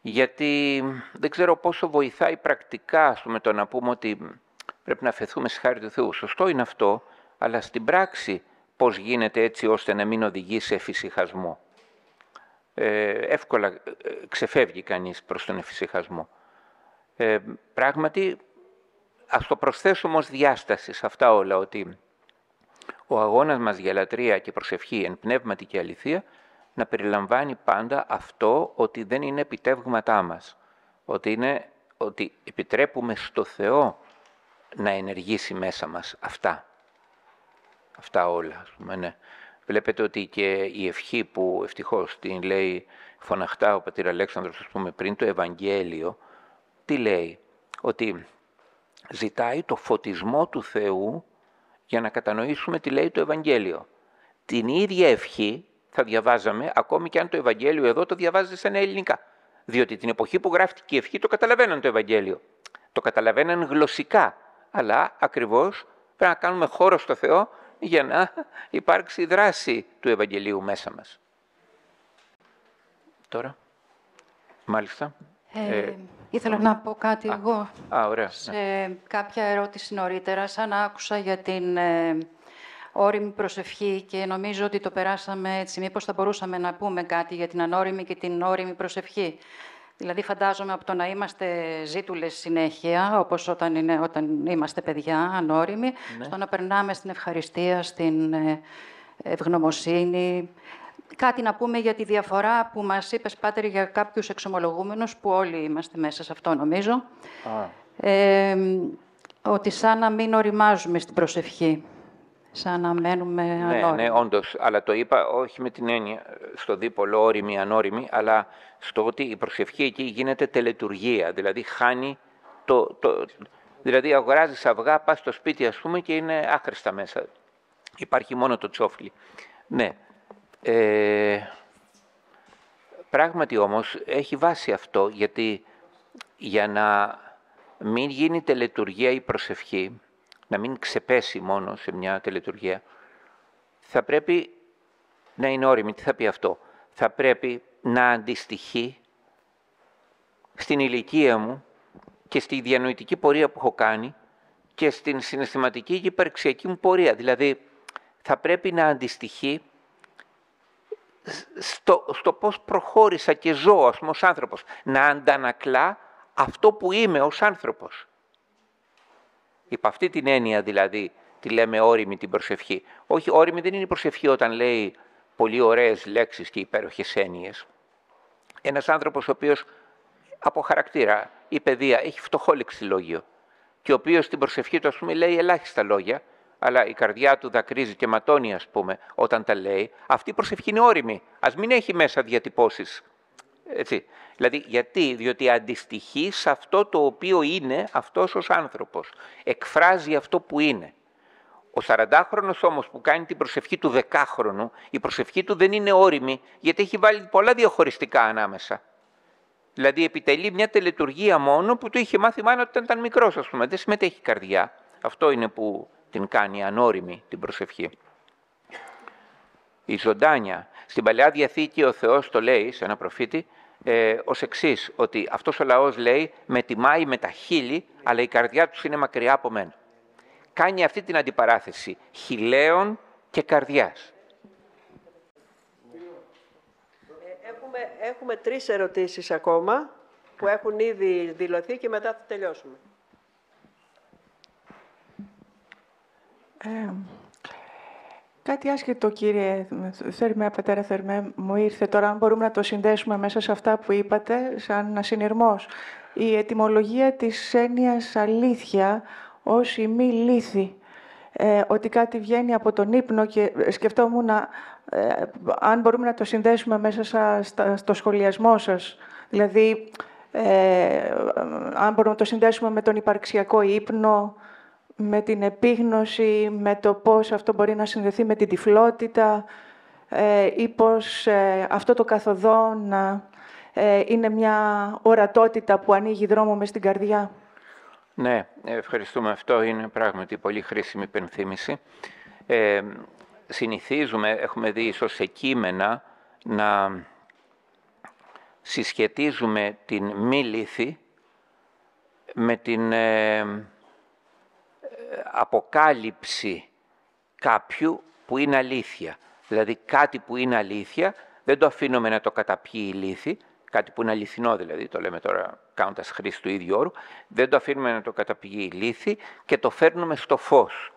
γιατί δεν ξέρω πόσο βοηθάει πρακτικά, ας πούμε, το να πούμε ότι πρέπει να αφαιθούμε στη χάρη του Θεού. Σωστό είναι αυτό, αλλά στην πράξη πώς γίνεται έτσι ώστε να μην οδηγεί σε εφησυχασμό. Ε, εύκολα ε, ξεφεύγει κανείς προς τον εφησυχασμό. Ε, πράγματι, ας το προσθέσουμε ως διάσταση σε αυτά όλα, ότι ο αγώνας μας για λατρεία και προσευχή εν πνεύματι και αληθεία να περιλαμβάνει πάντα αυτό ότι δεν είναι επιτεύγματά μας. Ότι, είναι, ότι επιτρέπουμε στο Θεό να ενεργήσει μέσα μας αυτά. Αυτά όλα, ας πούμε, ναι. Βλέπετε ότι και η ευχή που ευτυχώς την λέει φωναχτά ο πατήρ Αλέξανδρος, ας πούμε, πριν το Ευαγγέλιο, τι λέει, ότι ζητάει το φωτισμό του Θεού για να κατανοήσουμε τι λέει το Ευαγγέλιο. Την ίδια ευχή θα διαβάζαμε, ακόμη και αν το Ευαγγέλιο εδώ το διαβάζεται σαν ελληνικά. Διότι την εποχή που γράφτηκε η ευχή το καταλαβαίναν το Ευαγγέλιο. Το καταλαβαίναν γλωσσικά αλλά ακριβώς πρέπει να κάνουμε χώρο στο Θεό για να υπάρξει δράση του Ευαγγελίου μέσα μας. Τώρα, μάλιστα. Ε, ε, ήθελα να πω κάτι εγώ. Α, ωραία. Σε κάποια ερώτηση νωρίτερα, σαν άκουσα για την ε, όρημη προσευχή και νομίζω ότι το περάσαμε έτσι. Μήπως θα μπορούσαμε να πούμε κάτι για την ανώριμη και την όρημη προσευχή; Δηλαδή φαντάζομαι από το να είμαστε ζήτουλες συνέχεια, όπως όταν, είναι, όταν είμαστε παιδιά, ανώριμοι, ναι. στο να περνάμε στην ευχαριστία, στην ε, ευγνωμοσύνη. Κάτι να πούμε για τη διαφορά που μας είπες, Πάτερ, για κάποιους εξομολογούμενους, που όλοι είμαστε μέσα σε αυτό νομίζω. Ε, ότι σαν να μην οριμάζουμε στην προσευχή σαν να μένουμε Ναι, ναι, όντως. Αλλά το είπα όχι με την έννοια στο δίπολο όρημη, ανώριμη, αλλά στο ότι η προσευχή εκεί γίνεται τελετουργία. Δηλαδή χάνει το... το δηλαδή αγοράζεις αυγά, πας στο σπίτι ας πούμε και είναι άχρηστα μέσα. Υπάρχει μόνο το τσόφλι. Ναι. Ε, πράγματι όμως έχει βάση αυτό, γιατί για να μην γίνει τελετουργία η προσευχή, να μην ξεπέσει μόνο σε μια τελετουργία, θα πρέπει να είναι όρημη. Τι θα πει αυτό; Θα πρέπει να αντιστοιχεί στην ηλικία μου και στη διανοητική πορεία που έχω κάνει και στην συναισθηματική και υπαρξιακή μου πορεία. Δηλαδή, θα πρέπει να αντιστοιχεί στο, στο πώς προχώρησα και ζω, ας πούμε, ως άνθρωπος. Να αντανακλά αυτό που είμαι ως άνθρωπος. Υπ' αυτή την έννοια δηλαδή τη λέμε όρημη την προσευχή. Όχι, όρημη δεν είναι η προσευχή όταν λέει πολύ ωραίες λέξεις και υπέροχες έννοιες. Ένας άνθρωπος ο οποίος από χαρακτήρα ή παιδεία έχει φτωχό λεξιλόγιο και ο οποίος στην προσευχή του ας πούμε λέει ελάχιστα λόγια, αλλά η καρδιά του δακρύζει και ματώνει ας πούμε όταν τα λέει, αυτή η προσευχή είναι όρημη. Ας μην έχει μέσα διατυπώσεις. Έτσι. Δηλαδή, γιατί, διότι αντιστοιχεί σε αυτό το οποίο είναι αυτός ως άνθρωπος. Εκφράζει αυτό που είναι. Ο 40χρονος όμως που κάνει την προσευχή του 10χρονου, η προσευχή του δεν είναι όρημη, γιατί έχει βάλει πολλά διαχωριστικά ανάμεσα. Δηλαδή επιτελεί μια τελετουργία μόνο που του είχε μάθει μάνα όταν ήταν μικρός, ας πούμε. Δεν συμμετέχει η καρδιά. Αυτό είναι που την κάνει ανώριμη την προσευχή. Η ζωντάνια. Στην Παλαιά Διαθήκη ο Θεός το λέει σε ένα προφήτη ε, ως εξής ότι αυτός ο λαός λέει με τιμάει με τα χείλη, αλλά η καρδιά τους είναι μακριά από μένα. Κάνει αυτή την αντιπαράθεση χιλέων και καρδιάς. Έχουμε, έχουμε τρεις ερωτήσεις ακόμα που έχουν ήδη δηλωθεί και μετά θα τελειώσουμε. Ε, κάτι άσχετο, κύριε Θερμέ, πατέρα Θερμέ, μου ήρθε τώρα, αν μπορούμε να το συνδέσουμε μέσα σε αυτά που είπατε, σαν συνειρμός. Η ετυμολογία της έννοιας αλήθεια ως η μη λύθη. Ε, ότι κάτι βγαίνει από τον ύπνο και σκεφτόμουν να, ε, αν μπορούμε να το συνδέσουμε μέσα στα, στο σχολιασμό σας. Δηλαδή, ε, αν μπορούμε να το συνδέσουμε με τον υπαρξιακό ύπνο, με την επίγνωση, με το πώς αυτό μπορεί να συνδεθεί με την τυφλότητα ε, ή πώς ε, αυτό το καθοδόν ε, είναι μια ορατότητα που ανοίγει δρόμο μες στην καρδιά. Ναι, ευχαριστούμε. Αυτό είναι πράγματι πολύ χρήσιμη υπενθύμηση. Ε, συνηθίζουμε, έχουμε δει ίσως σε κείμενα, να συσχετίζουμε την μη λύθη με την αποκάλυψη κάποιου που είναι αλήθεια. Δηλαδή κάτι που είναι αλήθεια δεν το αφήνουμε να το καταπιεί η λύθη, κάτι που είναι αληθινό δηλαδή, το λέμε τώρα κάνοντας χρήση του ίδιου όρου, δεν το αφήνουμε να το καταπιεί η λύθη και το φέρνουμε στο φως.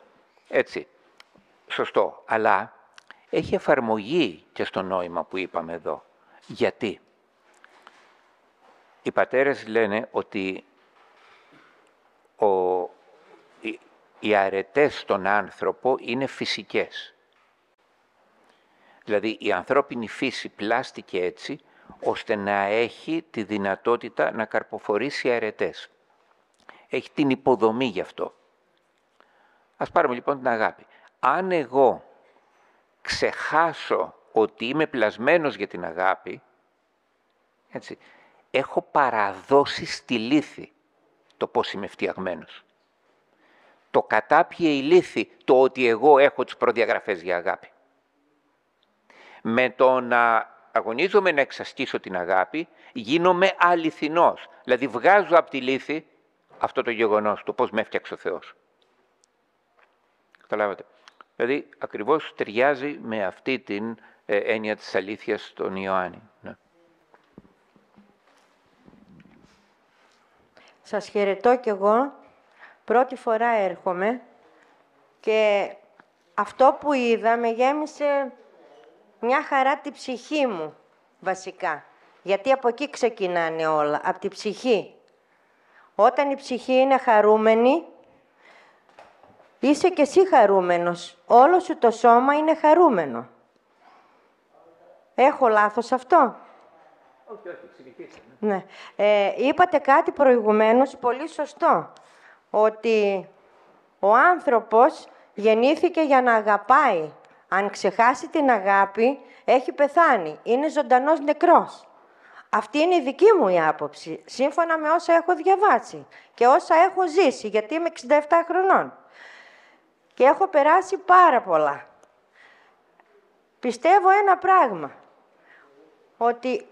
Έτσι, σωστό. Αλλά έχει εφαρμογή και στο νόημα που είπαμε εδώ. Γιατί; Οι πατέρες λένε ότι ο, οι αρετές στον άνθρωπο είναι φυσικές. Δηλαδή η ανθρώπινη φύση πλάστηκε έτσι ώστε να έχει τη δυνατότητα να καρποφορήσει αρετές. Έχει την υποδομή γι' αυτό. Ας πάρουμε λοιπόν την αγάπη. Αν εγώ ξεχάσω ότι είμαι πλασμένος για την αγάπη, έτσι, έχω παραδώσει στη λύθη το πώς είμαι φτιαγμένος το κατάπιε η λύθη το ότι εγώ έχω τις προδιαγραφές για αγάπη. Με το να αγωνίζομαι να εξασκήσω την αγάπη, γίνομαι αληθινός. Δηλαδή βγάζω από τη λύθη αυτό το γεγονός, το πώς με έφτιαξε ο Θεός. Καταλάβατε. Δηλαδή ακριβώς ταιριάζει με αυτή την ε, έννοια της αλήθειας στον Ιωάννη. Ναι. Σας χαιρετώ κι εγώ Πρώτη φορά έρχομαι και αυτό που είδα με γέμισε μια χαρά τη ψυχή μου, βασικά. Γιατί από εκεί ξεκινάνε όλα, από τη ψυχή. Όταν η ψυχή είναι χαρούμενη, είσαι και εσύ χαρούμενος. Όλο σου το σώμα είναι χαρούμενο. Έχω λάθος αυτό; Όχι, όχι, Ναι. Ε, είπατε κάτι προηγουμένως πολύ σωστό ότι ο άνθρωπος γεννήθηκε για να αγαπάει. Αν ξεχάσει την αγάπη, έχει πεθάνει. Είναι ζωντανός νεκρός. Αυτή είναι η δική μου η άποψη, σύμφωνα με όσα έχω διαβάσει και όσα έχω ζήσει, γιατί είμαι 67 χρονών. Και έχω περάσει πάρα πολλά. Πιστεύω ένα πράγμα, ότι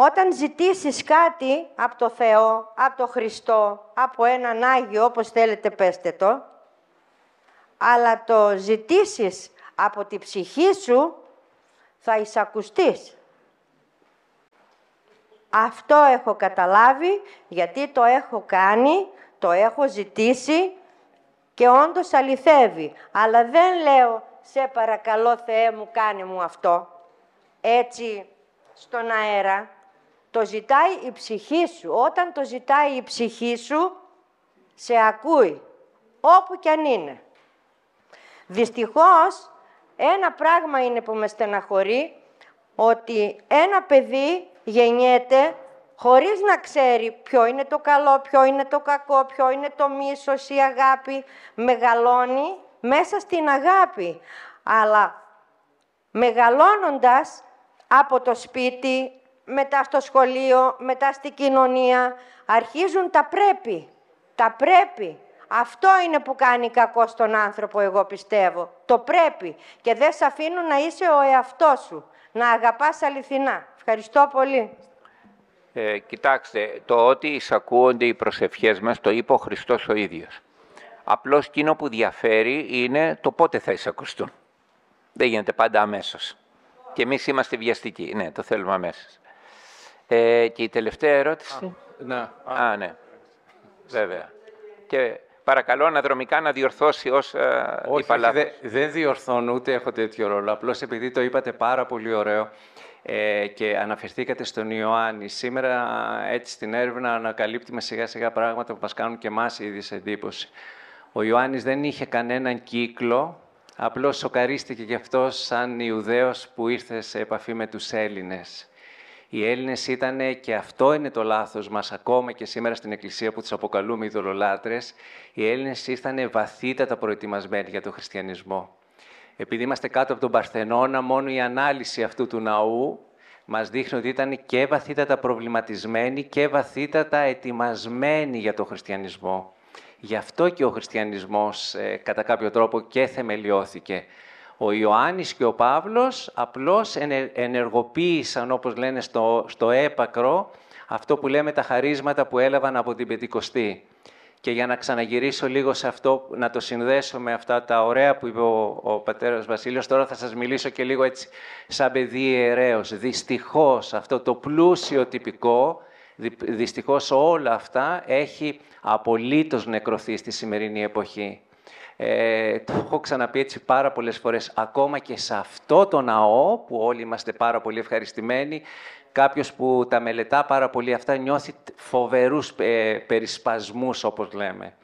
όταν ζητήσεις κάτι από το Θεό, από το Χριστό, από έναν Άγιο, όπως θέλετε πέστε το, αλλά το ζητήσεις από τη ψυχή σου, θα εισακουστείς. Αυτό έχω καταλάβει, γιατί το έχω κάνει, το έχω ζητήσει και όντως αληθεύει. Αλλά δεν λέω, σε παρακαλώ Θεέ μου, κάνε μου αυτό. Έτσι, στον αέρα. Το ζητάει η ψυχή σου. Όταν το ζητάει η ψυχή σου, σε ακούει. Όπου κι αν είναι. Δυστυχώς, ένα πράγμα είναι που με στεναχωρεί, ότι ένα παιδί γεννιέται χωρίς να ξέρει ποιο είναι το καλό, ποιο είναι το κακό, ποιο είναι το μίσος, η αγάπη. Μεγαλώνει μέσα στην αγάπη. Αλλά μεγαλώνοντας από το σπίτι, μετά στο σχολείο, μετά στην κοινωνία, αρχίζουν τα πρέπει. Τα πρέπει. Αυτό είναι που κάνει κακό στον άνθρωπο, εγώ πιστεύω. Το πρέπει. Και δεν σε αφήνουν να είσαι ο εαυτός σου. Να αγαπάς αληθινά. Ευχαριστώ πολύ. Ε, κοιτάξτε, το ότι εισακούονται οι προσευχές μας το είπε ο Χριστός ο ίδιος. Απλώς εκείνο που διαφέρει είναι το πότε θα εισακουστούν. Δεν γίνεται πάντα αμέσως. Και εμείς είμαστε βιαστικοί. Ναι, το θέλουμε αμέσως. Ε, και η τελευταία ερώτηση. ναι. Α, ναι. Βέβαια. Και παρακαλώ αναδρομικά να διορθώσει ως ε, Όχι, είπα όχι, λάθος. δεν δεν διορθώνω ούτε έχω τέτοιο ρόλο. Απλώς επειδή το είπατε πάρα πολύ ωραίο ε, και αναφερθήκατε στον Ιωάννη. Σήμερα έτσι στην έρευνα ανακαλύπτουμε σιγά σιγά πράγματα που μας κάνουν και εμάς ήδη σε εντύπωση. Ο Ιωάννης δεν είχε κανέναν κύκλο, απλώς σοκαρίστηκε γι' αυτός σαν Ιουδαίος που ήρθε σε επαφή με τους Έλληνες. Οι Έλληνες ήταν, και αυτό είναι το λάθος μας, ακόμα και σήμερα στην Εκκλησία που τους αποκαλούμε ειδωλολάτρες, οι Έλληνες ήρθαν βαθύτατα προετοιμασμένοι για τον χριστιανισμό. Επειδή είμαστε κάτω από τον Παρθενώνα, μόνο η ανάλυση αυτού του ναού μας δείχνει ότι ήταν και βαθύτατα προβληματισμένοι και βαθύτατα ετοιμασμένοι για τον χριστιανισμό. Γι' αυτό και ο χριστιανισμός ε, κατά κάποιο τρόπο και θεμελιώθηκε. Ο Ιωάννης και ο Παύλος απλώς ενε- ενεργοποίησαν, όπως λένε στο, στο έπακρο, αυτό που λέμε τα χαρίσματα που έλαβαν από την Πεντηκοστή. Και για να ξαναγυρίσω λίγο σε αυτό, να το συνδέσω με αυτά τα ωραία που είπε ο, ο πατέρας Βασίλειος, τώρα θα σας μιλήσω και λίγο έτσι σαν παιδί ιερέως. Δυστυχώς αυτό το πλούσιο τυπικό, δυ- δυστυχώς όλα αυτά έχει απολύτως νεκρωθεί στη σημερινή εποχή. Ε, το έχω ξαναπεί έτσι πάρα πολλές φορές, ακόμα και σε αυτό το ναό, που όλοι είμαστε πάρα πολύ ευχαριστημένοι, κάποιος που τα μελετά πάρα πολύ αυτά νιώθει φοβερούς ε, περισπασμούς, όπως λέμε.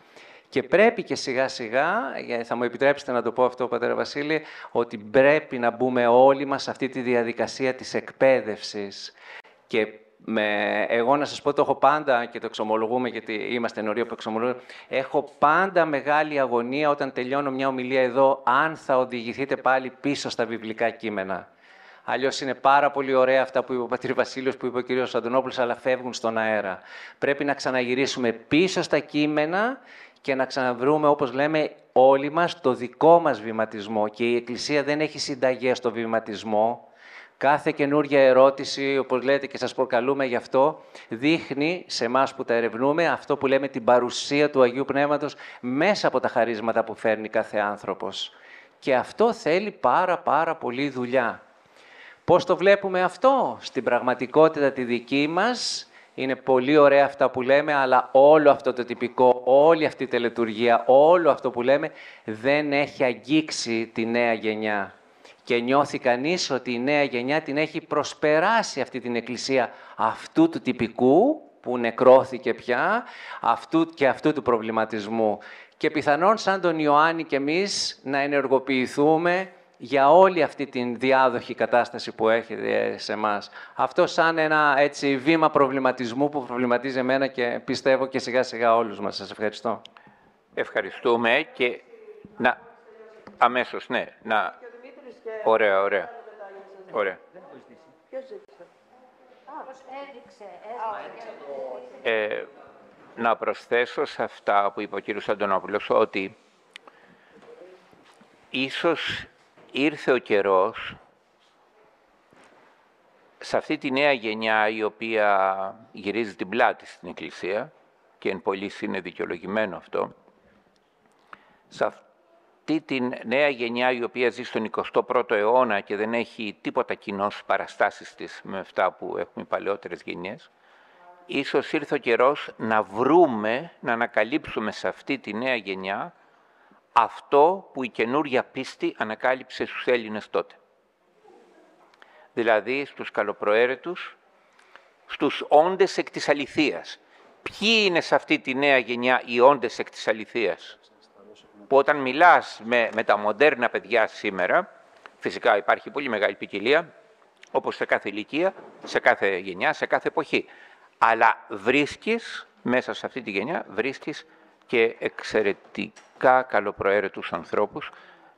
Και πρέπει και σιγά σιγά, ε, θα μου επιτρέψετε να το πω αυτό, Πατέρα Βασίλη, ότι πρέπει να μπούμε όλοι μας σε αυτή τη διαδικασία της εκπαίδευσης. Και με, εγώ να σας πω, το έχω πάντα και το εξομολογούμε, γιατί είμαστε νωρίο που εξομολογούμε, έχω πάντα μεγάλη αγωνία όταν τελειώνω μια ομιλία εδώ, αν θα οδηγηθείτε πάλι πίσω στα βιβλικά κείμενα. Αλλιώς είναι πάρα πολύ ωραία αυτά που είπε ο Πατήρ Βασίλειος, που είπε ο κ. Αντωνόπουλος, αλλά φεύγουν στον αέρα. Πρέπει να ξαναγυρίσουμε πίσω στα κείμενα και να ξαναβρούμε, όπως λέμε, όλοι μας το δικό μας βηματισμό. Και η Εκκλησία δεν έχει συνταγές στο βηματισμό. Κάθε καινούργια ερώτηση, όπως λέτε και σας προκαλούμε γι' αυτό, δείχνει σε εμάς που τα ερευνούμε αυτό που λέμε την παρουσία του Αγίου Πνεύματος μέσα από τα χαρίσματα που φέρνει κάθε άνθρωπος. Και αυτό θέλει πάρα πάρα πολύ δουλειά. Πώς το βλέπουμε αυτό; Στην πραγματικότητα τη δική μας. Είναι πολύ ωραία αυτά που λέμε, αλλά όλο αυτό το τυπικό, όλη αυτή η τελετουργία, όλο αυτό που λέμε δεν έχει αγγίξει τη νέα γενιά. Και νιώθει κανείς ότι η νέα γενιά την έχει προσπεράσει αυτή την εκκλησία αυτού του τυπικού που νεκρώθηκε πια, αυτού και αυτού του προβληματισμού. Και πιθανόν σαν τον Ιωάννη και εμείς να ενεργοποιηθούμε για όλη αυτή την διάδοχη κατάσταση που έχετε σε εμάς. Αυτό σαν ένα έτσι, βήμα προβληματισμού που προβληματίζει εμένα και πιστεύω και σιγά σιγά όλους μας. Σας ευχαριστώ. Ευχαριστούμε και να... Αμέσως, ναι. Να... Ωραία, ωραία. Ωραία. Ε, να προσθέσω σε αυτά που είπε ο κύριος Αντωνόπουλος ότι ίσως ήρθε ο καιρός σε αυτή τη νέα γενιά η οποία γυρίζει την πλάτη στην Εκκλησία και εν πολλής είναι δικαιολογημένο αυτό, σε, αυ- αυτή τη νέα γενιά η οποία ζει στον 21ο αιώνα και δεν έχει τίποτα κοινό στις παραστάσεις της με αυτά που έχουμε οι παλαιότερες γενιές, ίσως ήρθε ο καιρός να βρούμε, να ανακαλύψουμε σε αυτή τη νέα γενιά αυτό που η καινούρια πίστη ανακάλυψε στους Έλληνες τότε. Δηλαδή στους καλοπροαίρετους, στους όντες εκ της αληθείας. Ποιοι είναι σε αυτή τη νέα γενιά οι όντες εκ της αληθείας; Που όταν μιλάς με, με τα μοντέρνα παιδιά σήμερα, φυσικά υπάρχει πολύ μεγάλη ποικιλία, όπως σε κάθε ηλικία, σε κάθε γενιά, σε κάθε εποχή. Αλλά βρίσκεις, μέσα σε αυτή τη γενιά, βρίσκεις και εξαιρετικά καλοπροαίρετους ανθρώπους,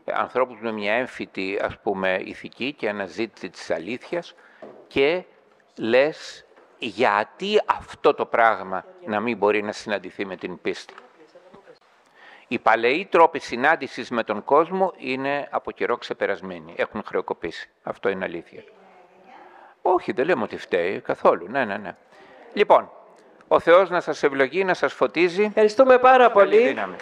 ανθρώπους με μια έμφυτη, ας πούμε, ηθική και αναζήτηση της αλήθειας και λες γιατί αυτό το πράγμα να μην μπορεί να συναντηθεί με την πίστη. Οι παλαιοί τρόποι συνάντησης με τον κόσμο είναι από καιρό ξεπερασμένοι. Έχουν χρεοκοπήσει. Αυτό είναι αλήθεια. Όχι, δεν λέμε ότι φταίει καθόλου. Ναι, ναι, ναι. Λοιπόν, ο Θεός να σας ευλογεί, να σας φωτίζει. Ευχαριστούμε πάρα πολύ. δύναμη.